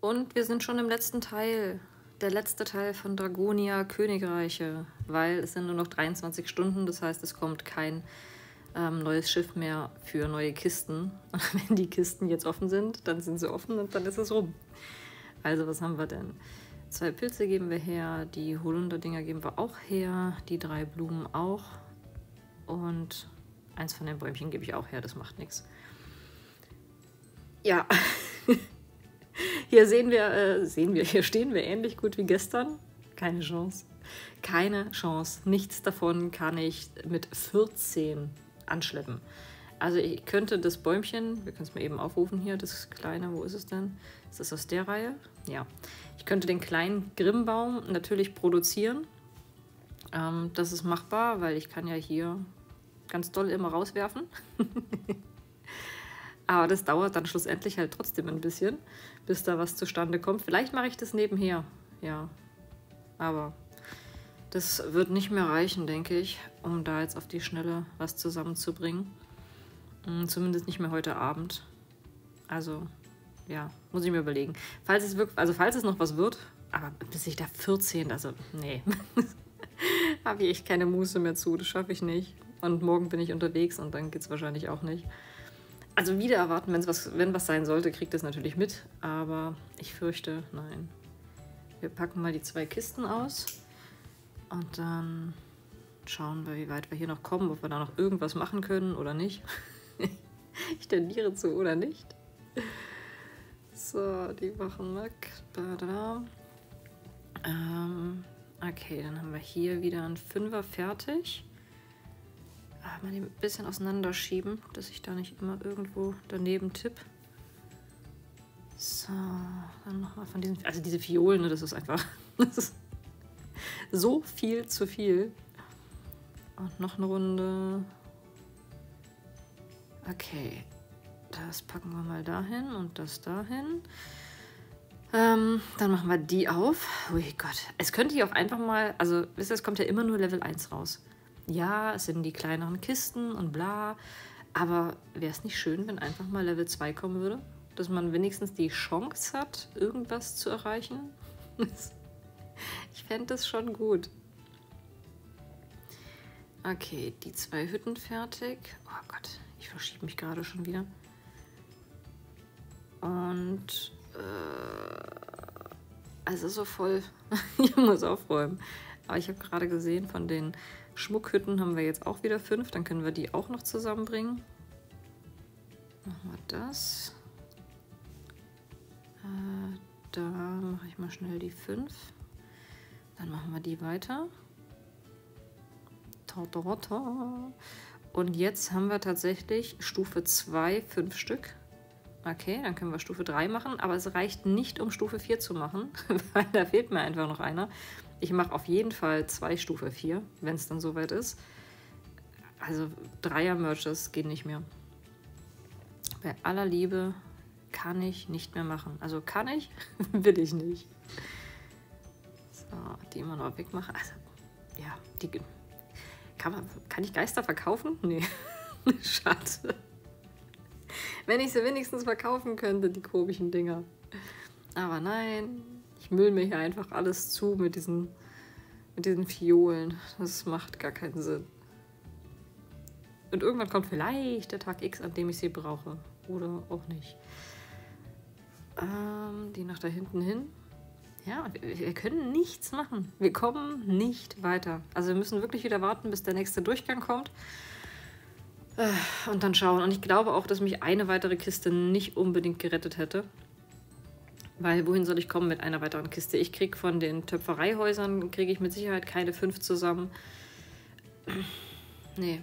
Und wir sind schon im letzten Teil. Der letzte Teil von Dragonia Königreiche. Weil es sind nur noch 23 Stunden. Das heißt, es kommt kein ähm, neues Schiff mehr für neue Kisten. Und wenn die Kisten jetzt offen sind, dann sind sie offen und dann ist es rum. Also, was haben wir denn? Zwei Pilze geben wir her, die Holunderdinger geben wir auch her, die drei Blumen auch. Und eins von den Bäumchen gebe ich auch her, das macht nichts. Ja, hier sehen wir, äh, sehen wir, hier stehen wir ähnlich gut wie gestern. Keine Chance. Keine Chance. Nichts davon kann ich mit 14 anschleppen. Also ich könnte das Bäumchen, wir können es mal eben aufrufen hier, das kleine, wo ist es denn? Ist das aus der Reihe? Ja. Ich könnte den kleinen Grimmbaum natürlich produzieren. Ähm, das ist machbar, weil ich kann ja hier ganz doll immer rauswerfen. Aber das dauert dann schlussendlich halt trotzdem ein bisschen, bis da was zustande kommt. Vielleicht mache ich das nebenher, ja. Aber das wird nicht mehr reichen, denke ich, um da jetzt auf die Schnelle was zusammenzubringen. Hm, zumindest nicht mehr heute Abend. Also, ja, muss ich mir überlegen. Falls es wirklich, also falls es noch was wird, aber bis ich da 14, also nee, habe ich echt keine Muße mehr zu, das schaffe ich nicht. Und morgen bin ich unterwegs und dann geht es wahrscheinlich auch nicht. Also wieder erwarten, wenn's was, wenn was sein sollte, kriegt es natürlich mit, aber ich fürchte, nein. Wir packen mal die zwei Kisten aus und dann schauen wir, wie weit wir hier noch kommen, ob wir da noch irgendwas machen können oder nicht. ich tendiere zu oder nicht. So, die machen weg. Da, da. Ähm, okay, dann haben wir hier wieder einen Fünfer fertig. Ah, mal ein bisschen auseinanderschieben, dass ich da nicht immer irgendwo daneben tipp. So, dann nochmal von diesen. Also diese Fiolen, ne, das ist einfach. Das ist so viel zu viel. Und noch eine Runde. Okay, das packen wir mal dahin und das dahin. Ähm, dann machen wir die auf. Ui Gott. Es könnte hier auch einfach mal, also wisst ihr, es kommt ja immer nur Level 1 raus. Ja, es sind die kleineren Kisten und bla. Aber wäre es nicht schön, wenn einfach mal Level 2 kommen würde? Dass man wenigstens die Chance hat, irgendwas zu erreichen? ich fände das schon gut. Okay, die zwei Hütten fertig. Oh Gott, ich verschiebe mich gerade schon wieder. Und äh, also so voll. ich muss aufräumen. Aber ich habe gerade gesehen, von den Schmuckhütten haben wir jetzt auch wieder fünf. Dann können wir die auch noch zusammenbringen. Machen wir das. Äh, da mache ich mal schnell die fünf. Dann machen wir die weiter. Ta -ta -ta. Und jetzt haben wir tatsächlich Stufe 2, 5 Stück. Okay, dann können wir Stufe 3 machen, aber es reicht nicht, um Stufe 4 zu machen, weil da fehlt mir einfach noch einer. Ich mache auf jeden Fall zwei Stufe 4, wenn es dann soweit ist. Also Dreier-Merches gehen nicht mehr. Bei aller Liebe kann ich nicht mehr machen. Also kann ich, will ich nicht. So, die immer noch wegmachen. Also, ja, die kann, man, kann ich Geister verkaufen? Nee. Schade. Wenn ich sie wenigstens verkaufen könnte, die komischen Dinger. Aber nein, ich müll mir hier einfach alles zu mit diesen, mit diesen Fiolen. Das macht gar keinen Sinn. Und irgendwann kommt vielleicht der Tag X, an dem ich sie brauche. Oder auch nicht. Ähm, die nach da hinten hin. Ja, wir können nichts machen. Wir kommen nicht weiter. Also wir müssen wirklich wieder warten, bis der nächste Durchgang kommt. Äh, und dann schauen. Und ich glaube auch, dass mich eine weitere Kiste nicht unbedingt gerettet hätte. Weil wohin soll ich kommen mit einer weiteren Kiste? Ich kriege von den Töpfereihäusern, kriege ich mit Sicherheit keine fünf zusammen. nee.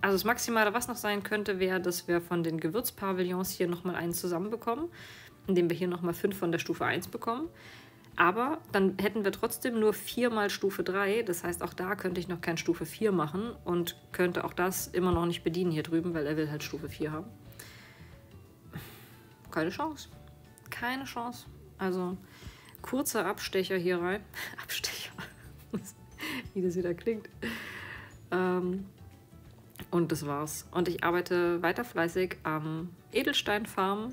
Also das Maximale, was noch sein könnte, wäre, dass wir von den Gewürzpavillons hier nochmal einen zusammenbekommen. Indem wir hier nochmal fünf von der Stufe 1 bekommen. Aber dann hätten wir trotzdem nur viermal Stufe 3. Das heißt, auch da könnte ich noch kein Stufe 4 machen und könnte auch das immer noch nicht bedienen hier drüben, weil er will halt Stufe 4 haben. Keine Chance. Keine Chance. Also kurzer Abstecher hier rein. Abstecher. Wie das wieder klingt. Ähm, und das war's. Und ich arbeite weiter fleißig am Edelsteinfarm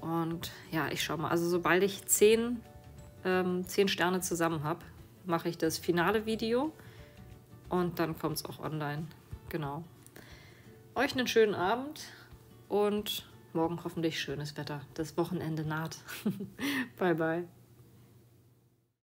Und ja, ich schaue mal. Also sobald ich zehn, ähm, zehn Sterne zusammen habe, mache ich das finale Video und dann kommt es auch online. Genau. Euch einen schönen Abend und morgen hoffentlich schönes Wetter. Das Wochenende naht. bye bye.